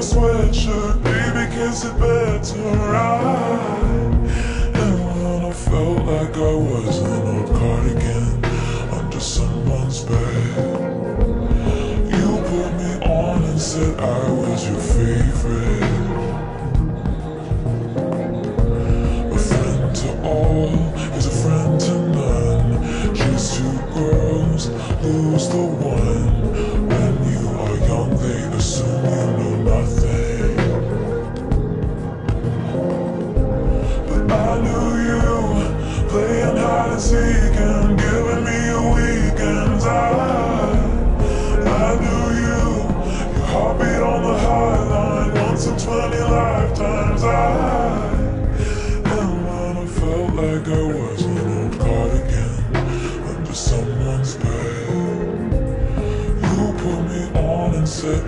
my sweatshirt, baby, kiss it better. I, and when I felt like I was an old cardigan under someone's bed, you put me on and said I was your favorite. Playing hide and seek and giving me a weekend. I, I knew you, your heartbeat on the high line once in twenty lifetimes. I. And when I felt like I was an old cardigan under someone's bed, you put me on and said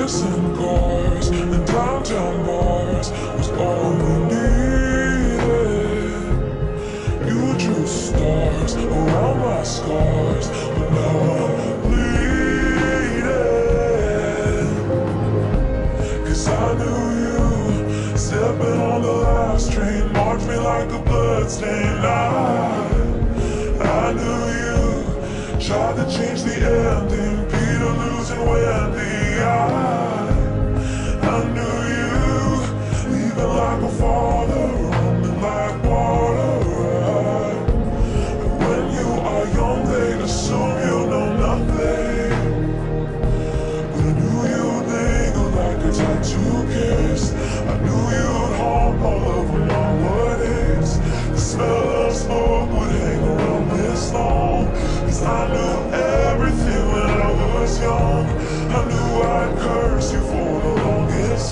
To kiss in cars and downtown bars was all we needed. You drew stars around my scars, but now I'm bleeding. Cause I knew you stepping on the last train, marked me like a bloodstain. I, I knew you tried to change the ending, Peter losing Wendy. I,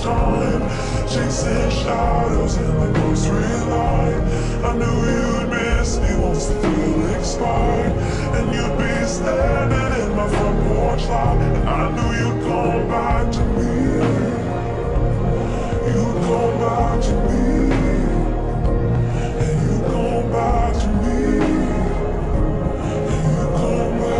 time. Chasing shadows in the grocery line. I knew you'd miss me once the fuel expired. And you'd be standing in my front porch lot. And I knew you'd come back to me. You'd come back to me. And you'd come back to me. And you'd come back.